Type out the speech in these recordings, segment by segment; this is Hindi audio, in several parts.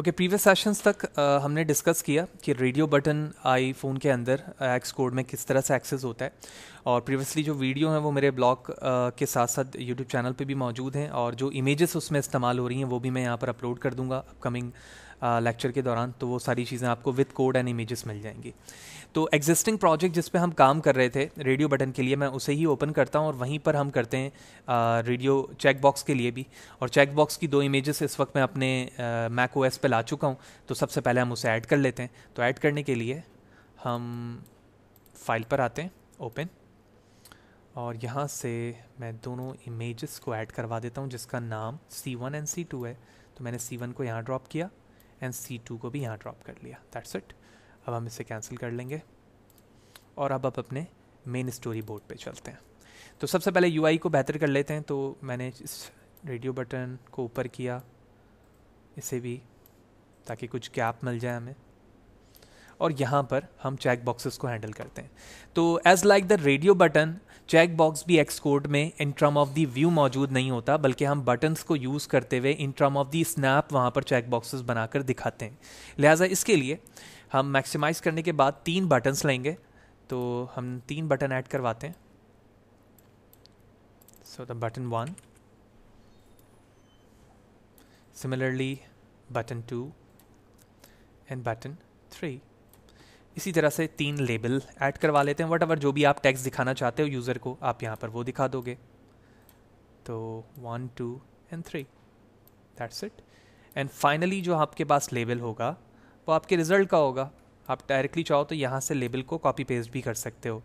ओके प्रीवियस सेशंस तक आ, हमने डिस्कस किया कि रेडियो बटन आई फ़ोन के अंदर एक्स कोड में किस तरह से एक्सेस होता है। और प्रीवियसली जो वीडियो हैं वो मेरे ब्लॉग के साथ साथ यूट्यूब चैनल पे भी मौजूद हैं। और जो इमेजेस उसमें इस्तेमाल हो रही हैं वो भी मैं यहाँ पर अपलोड कर दूँगा अपकमिंग लेक्चर के दौरान तो वो सारी चीज़ें आपको विद कोड एंड इमेजेस मिल जाएँगी। तो एग्जिस्टिंग प्रोजेक्ट जिस पे हम काम कर रहे थे रेडियो बटन के लिए, मैं उसे ही ओपन करता हूँ और वहीं पर हम करते हैं रेडियो चेक बॉक्स के लिए भी। और चेक बॉक्स की दो इमेजेस इस वक्त मैं अपने मैक ओ एस पे ला चुका हूँ। तो सबसे पहले हम उसे ऐड कर लेते हैं। तो ऐड करने के लिए हम फ़ाइल पर आते हैं ओपन और यहाँ से मैं दोनों इमेजेस को ऐड करवा देता हूँ, जिसका नाम C one and C two है। तो मैंने सी वन को यहाँ ड्रॉप किया। एंड सी टू को भी यहाँ ड्रॉप कर लिया। दैट्स इट अब हम इसे कैंसिल कर लेंगे। और अब आप अपने मेन स्टोरी बोर्ड पे चलते हैं। तो सबसे पहले यूआई को बेहतर कर लेते हैं। तो मैंने इस रेडियो बटन को ऊपर किया। इसे भी, ताकि कुछ गैप मिल जाए हमें। और यहाँ पर हम चेक बॉक्सेस को हैंडल करते हैं। तो as like the radio button check box भी एक्स कोड में in term of the view मौजूद नहीं होता, बल्कि हम बटन्स को यूज़ करते हुए in term of the snap वहाँ पर चेक बॉक्सेस बनाकर दिखाते हैं। लिहाजा इसके लिए हम मैक्सिमाइज करने के बाद तीन बटन्स लेंगे। तो हम तीन बटन ऐड करवाते हैं। So the button one similarly button two and button three इसी तरह से तीन लेबल ऐड करवा लेते हैं वट एवर जो भी आप टैक्स दिखाना चाहते हो यूज़र को, आप यहाँ पर वो दिखा दोगे। तो one two and three that's it and finally जो आपके पास लेबल होगा, वो आपके रिज़ल्ट का होगा। आप डायरेक्टली चाहो तो यहाँ से लेबल को कॉपी पेस्ट भी कर सकते हो।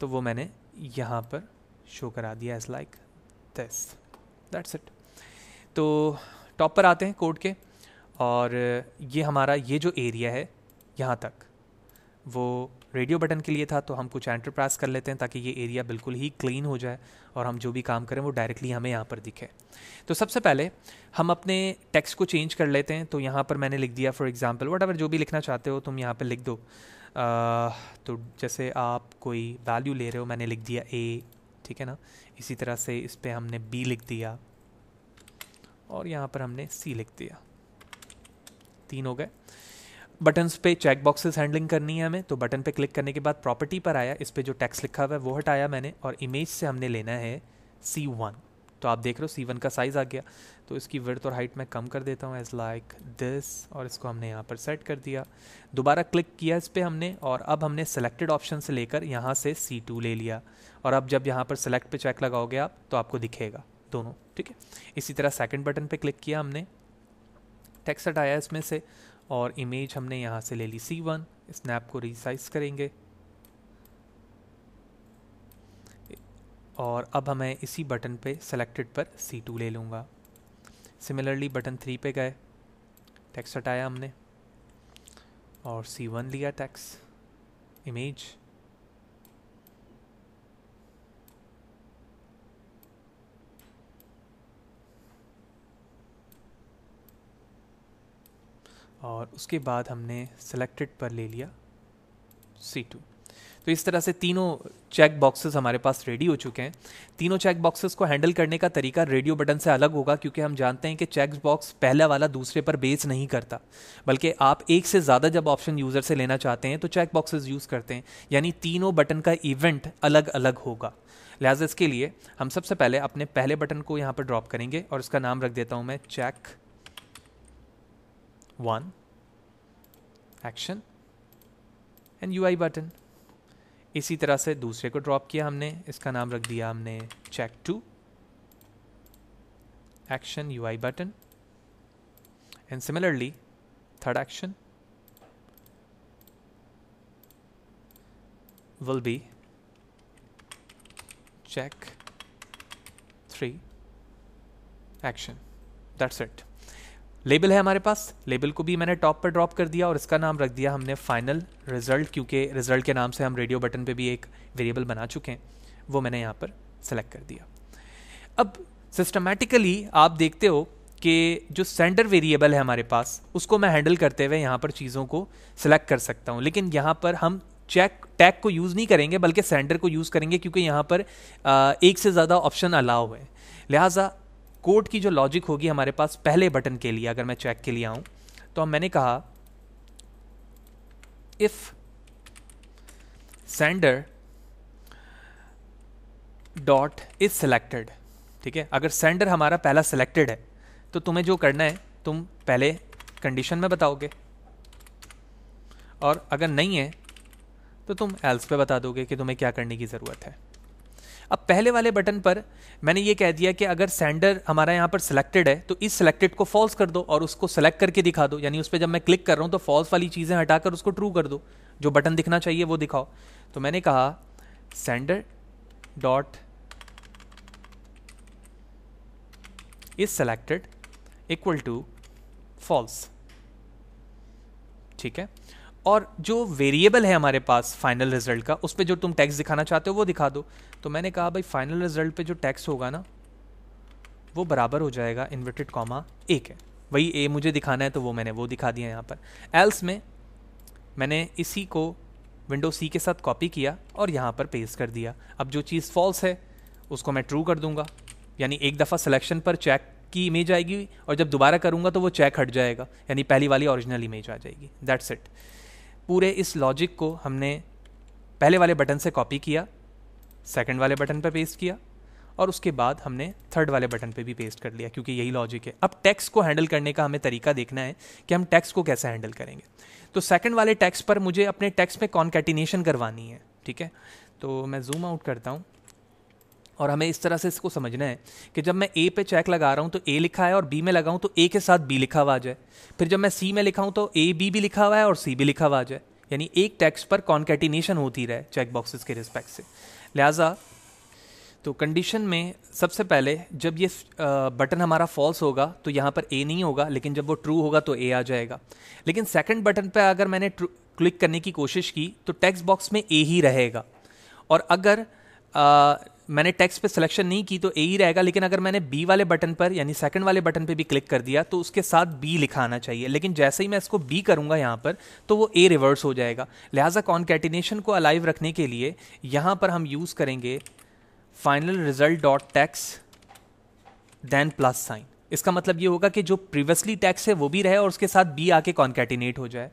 तो वो मैंने यहाँ पर शो करा दिया as like this that's it तो टॉप पर आते हैं कोड के, और ये हमारा, ये जो एरिया है यहाँ तक। वो रेडियो बटन के लिए था तो हम कुछ एंटरप्राइज कर लेते हैं ताकि ये एरिया बिल्कुल ही क्लीन हो जाए और हम जो भी काम करें वो डायरेक्टली हमें यहाँ पर दिखे। तो सबसे पहले हम अपने टेक्स्ट को चेंज कर लेते हैं तो यहाँ पर मैंने लिख दिया फॉर एग्ज़ाम्पल वट जो भी लिखना चाहते हो तुम यहाँ पर लिख दो। आ, तो जैसे आप कोई वैल्यू ले रहे हो मैंने लिख दिया ए ठीक है ना? इसी तरह से इस पर हमने बी लिख दिया और यहाँ पर हमने सी लिख दिया। तीन हो गए। बटन्स पे चेक बॉक्सेस हैंडलिंग करनी है हमें तो बटन पे क्लिक करने के बाद प्रॉपर्टी पर आया, इस पर जो टैक्स लिखा हुआ है, वो हटाया मैंने और इमेज से हमने लेना है सी वन तो आप देख रहे हो सी वन का साइज़ आ गया। तो इसकी वर्थ और हाइट मैं कम कर देता हूँ एज लाइक दिस और इसको हमने यहाँ पर सेट कर दिया। दोबारा क्लिक किया इस पर हमने और अब हमने सेलेक्टेड ऑप्शन से लेकर यहाँ से सी टू ले लिया। और अब जब यहाँ पर सेलेक्ट पे चेक लगाओगे आप तो आपको दिखेगा दोनों, ठीक है? इसी तरह सेकेंड बटन पर क्लिक किया हमने। टेक्स्ट हटाया इसमें से और इमेज हमने यहाँ से ले ली सी वन स्नैप को रिसाइज करेंगे। और अब हमें इसी बटन पे सेलेक्टेड पर सी टू ले लूँगा। सिमिलरली बटन थ्री पे गए। टेक्स्ट हटाया हमने। और सी वन लिया टैक्स इमेज और उसके बाद हमने सेलेक्टेड पर ले लिया सी टू तो इस तरह से तीनों चेक बॉक्सेस हमारे पास रेडी हो चुके हैं। तीनों चेक बॉक्सेस को हैंडल करने का तरीका रेडियो बटन से अलग होगा, क्योंकि हम जानते हैं कि चेक बॉक्स पहला वाला दूसरे पर बेस नहीं करता। बल्कि आप एक से ज़्यादा जब ऑप्शन यूज़र से लेना चाहते हैं तो चेक बॉक्सेस यूज़ करते हैं। यानी तीनों बटन का इवेंट अलग अलग होगा। लिहाजा इसके लिए हम सबसे पहले अपने पहले बटन को यहाँ पर ड्रॉप करेंगे और इसका नाम रख देता हूँ मैं check one action and U I button इसी तरह से दूसरे को ड्रॉप किया हमने, इसका नाम रख दिया हमने check two action U I button and similarly third action will be check three action that's it label है हमारे पास। लेबल को भी मैंने टॉप पर ड्रॉप कर दिया और इसका नाम रख दिया हमने फाइनल रिज़ल्ट क्योंकि रिज़ल्ट के नाम से हम रेडियो बटन पे भी एक वेरिएबल बना चुके हैं। वो मैंने यहाँ पर सेलेक्ट कर दिया। अब सिस्टमेटिकली आप देखते हो कि जो सेंडर वेरिएबल है हमारे पास, उसको मैं हैंडल करते हुए यहाँ पर चीज़ों को सिलेक्ट कर सकता हूँ। लेकिन यहाँ पर हम चेक टैग को यूज़ नहीं करेंगे, बल्कि सेंडर को यूज़ करेंगे, क्योंकि यहाँ पर एक से ज़्यादा ऑप्शन अलाउ है। लिहाजा कोड की जो लॉजिक होगी हमारे पास पहले बटन के लिए, अगर मैं चेक के लिए आऊँ तो मैंने कहा if sender dot is selected ठीक है? अगर सेंडर हमारा पहला सेलेक्टेड है तो तुम्हें जो करना है, तुम पहले कंडीशन में बताओगे। और अगर नहीं है तो तुम एल्स पे बता दोगे कि तुम्हें क्या करने की ज़रूरत है। अब पहले वाले बटन पर मैंने ये कह दिया कि अगर सेंडर हमारा यहाँ पर सिलेक्टेड है तो इस सिलेक्टेड को फॉल्स कर दो और उसको सेलेक्ट करके दिखा दो। यानी उस पर जब मैं क्लिक कर रहा हूँ तो फॉल्स वाली चीज़ें हटाकर उसको ट्रू कर दो। जो बटन दिखना चाहिए, वो दिखाओ। तो मैंने कहा sender dot is selected equal to false ठीक है? और जो वेरिएबल है हमारे पास फाइनल रिज़ल्ट का, उस पर जो तुम टैक्स दिखाना चाहते हो, वो दिखा दो। तो मैंने कहा, भाई फाइनल रिज़ल्ट पे जो टैक्स होगा ना, वो बराबर हो जाएगा इन्वर्टेड कॉमा एक है वही ए मुझे दिखाना है तो वो मैंने, वो दिखा दिया यहाँ पर। एल्स में, मैंने इसी को विंडो सी के साथ कॉपी किया और यहाँ पर पेस्ट कर दिया। अब जो चीज़ फॉल्स है, उसको मैं ट्रू कर दूँगा। यानी एक दफ़ा सिलेक्शन पर चेक की इमेज आएगी और जब दोबारा करूँगा तो वो चेक हट जाएगा। यानी पहली वाली ओरिजिनल इमेज आ जाएगी। दैट्स इट पूरे इस लॉजिक को हमने पहले वाले बटन से कॉपी किया सेकंड वाले बटन पर पेस्ट किया और उसके बाद हमने थर्ड वाले बटन पे भी पेस्ट कर लिया क्योंकि यही लॉजिक है। अब टैक्स को हैंडल करने का हमें तरीका देखना है कि हम टैक्स को कैसे हैंडल करेंगे। तो सेकंड वाले टैक्स पर मुझे अपने टैक्स में कॉन्कैटिनेशन करवानी है, ठीक है? तो मैं जूम आउट करता हूँ। और हमें इस तरह से इसको समझना है कि जब मैं ए पे चेक लगा रहा हूँ तो ए लिखा है और बी में लगाऊँ तो ए के साथ बी लिखा हुआ आ जाए। फिर जब मैं सी में लिखाऊँ तो ए बी भी लिखा हुआ है और सी भी लिखा हुआ आ जाए। यानी एक टैक्स पर कॉन्केटिनेशन होती रहे चेक बॉक्सेस के रिस्पेक्ट से। लिहाजा तो कंडीशन में सबसे पहले जब ये बटन हमारा फॉल्स होगा तो यहाँ पर ए नहीं होगा, लेकिन जब वो ट्रू होगा तो ए आ जाएगा। लेकिन सेकंड बटन पर अगर मैंने क्लिक करने की कोशिश की तो टेक्स्ट बॉक्स में ए ही रहेगा। और अगर मैंने टेक्स्ट पे सिलेक्शन नहीं की तो ए ही रहेगा, लेकिन अगर मैंने बी वाले बटन पर, यानी सेकंड वाले बटन पे भी क्लिक कर दिया तो उसके साथ बी लिखा आना चाहिए। लेकिन जैसे ही मैं इसको बी करूँगा यहाँ पर तो वो ए रिवर्स हो जाएगा। लिहाजा कॉन्केटिनेशन को अलाइव रखने के लिए, यहाँ पर हम यूज़ करेंगे final result dot text then plus sign इसका मतलब ये होगा कि जो प्रीवियसली टैक्स है, वो भी रहे और उसके साथ बी आके कॉन्केटिनेट हो जाए।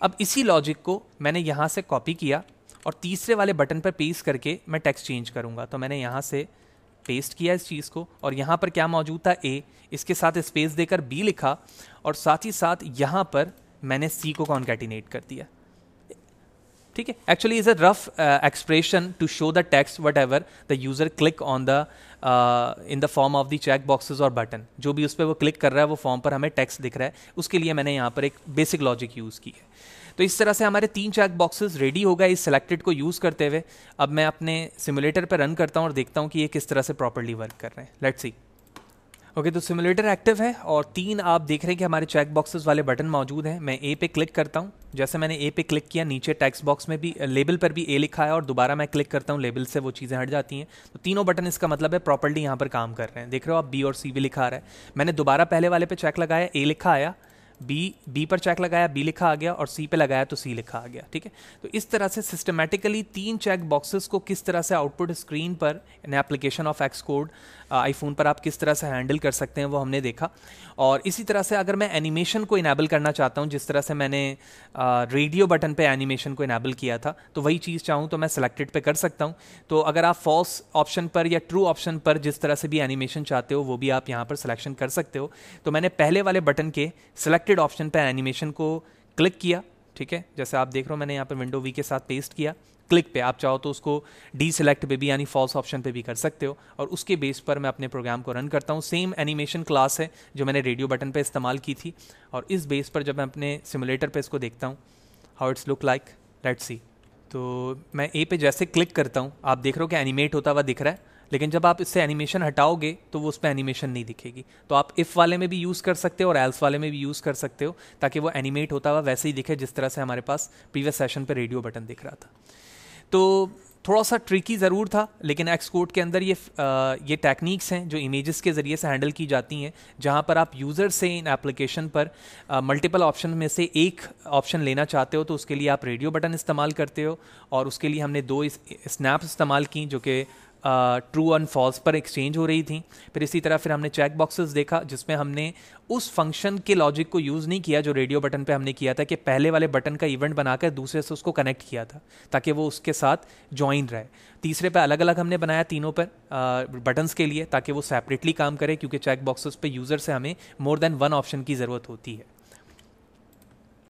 अब इसी लॉजिक को मैंने यहाँ से कॉपी किया। और तीसरे वाले बटन पर पेस्ट करके मैं टेक्स्ट चेंज करूँगा। तो मैंने यहाँ से पेस्ट किया इस चीज़ को और यहाँ पर क्या मौजूद था? ए इसके साथ स्पेस देकर बी लिखा और साथ ही साथ यहाँ पर मैंने सी को कॉन्कैटिनेट कर दिया। ठीक है? Actually is a rough expression to show the text whatever the user click on the in the form of the check boxes और बटन जो भी उस पर वो क्लिक कर रहा है, वो फॉर्म पर हमें टेक्स्ट दिख रहा है। उसके लिए मैंने यहाँ पर एक बेसिक लॉजिक यूज़ की है। तो इस तरह से हमारे तीन चेक बॉक्सेस रेडी हो गए इस सेलेक्टेड को यूज़ करते हुए। अब मैं अपने सिमुलेटर पर रन करता हूँ और देखता हूँ कि ये किस तरह से प्रॉपरली वर्क कर रहे हैं। लेट्स सी ओके तो सिमुलेटर एक्टिव है और तीन आप देख रहे हैं कि हमारे चेक बॉक्सेस वाले बटन मौजूद हैं। मैं ए पे क्लिक करता हूँ। जैसे मैंने ए पे क्लिक किया, नीचे टेक्स्ट बॉक्स में भी लेबल पर भी ए लिखा है और दोबारा मैं क्लिक करता हूँ लेबल से वो चीज़ें हट जाती हैं। तो तीनों बटन इसका मतलब है प्रॉपर्ली यहाँ पर काम कर रहे हैं। देख रहे हो आप बी और सी भी लिखा आ रहा है। मैंने दोबारा पहले वाले पे चेक लगाया ए लिखा आया। बी बी पर चेक लगाया बी लिखा आ गया और सी पे लगाया तो सी लिखा आ गया, ठीक है? तो इस तरह से सिस्टमेटिकली तीन चेक बॉक्सेस को किस तरह से आउटपुट स्क्रीन पर in application of X code iPhone पर आप किस तरह से हैंडल कर सकते हैं वो हमने देखा। और इसी तरह से अगर मैं एनिमेशन को इनेबल करना चाहता हूँ, जिस तरह से मैंने रेडियो बटन पर एनिमेशन को इनेबल किया था तो वही चीज़ चाहूँ तो मैं सेलेक्टेड पर कर सकता हूँ। तो अगर आप फॉल्स ऑप्शन पर या ट्रू ऑप्शन पर जिस तरह से भी एनिमेशन चाहते हो, वो भी आप यहाँ पर सिलेक्शन कर सकते हो। तो मैंने पहले वाले बटन के सिलेक्टेड ऑप्शन पर एनिमेशन को क्लिक किया, ठीक है? जैसे आप देख रहे हो, मैंने यहाँ पर विंडो वी के साथ पेस्ट किया। क्लिक पे, आप चाहो तो उसको डी सिलेक्ट पे भी, यानी फॉल्स ऑप्शन पे भी कर सकते हो। और उसके बेस पर मैं अपने प्रोग्राम को रन करता हूँ। सेम एनिमेशन क्लास है जो मैंने रेडियो बटन पे इस्तेमाल की थी। और इस बेस पर जब मैं अपने सिमुलेटर पे इसको देखता हूँ how it's look like let's see तो मैं ए पे जैसे क्लिक करता हूँ, आप देख रहे हो कि एनिमेट होता हुआ दिख रहा है। लेकिन जब आप इससे एनिमेशन हटाओगे तो वो उस पर एनिमेशन नहीं दिखेगी। तो आप इफ़ वाले में भी यूज़ कर सकते हो और एल्स वाले में भी यूज़ कर सकते हो ताकि वो एनिमेट होता हुआ वैसे ही दिखे जिस तरह से हमारे पास प्रीवियस सेशन पर रेडियो बटन दिख रहा था। तो थोड़ा सा ट्रिकी ज़रूर था लेकिन एक्सकोड के अंदर ये आ, ये टेक्निक्स हैं जो इमेजेस के ज़रिए से हैंडल की जाती हैं जहाँ पर आप यूज़र से इन एप्लीकेशन पर मल्टीपल ऑप्शन में से एक ऑप्शन लेना चाहते हो तो उसके लिए आप रेडियो बटन इस्तेमाल करते हो और उसके लिए हमने दो स्नैप्स इस्तेमाल की जो कि ट्रू एंड फॉल्स पर एक्सचेंज हो रही थी। फिर इसी तरह फिर हमने चेक बॉक्सेस देखा, जिसमें हमने उस फ़ंक्शन के लॉजिक को यूज़ नहीं किया जो रेडियो बटन पे हमने किया था कि पहले वाले बटन का इवेंट बनाकर दूसरे से उसको कनेक्ट किया था, ताकि वो उसके साथ ज्वाइन रहे। तीसरे पे अलग अलग हमने बनाया तीनों पर बटन्स के लिए, ताकि वो सेपरेटली काम करे, क्योंकि चेक बॉक्सेस पे यूज़र से हमें मोर देन वन ऑप्शन की ज़रूरत होती है।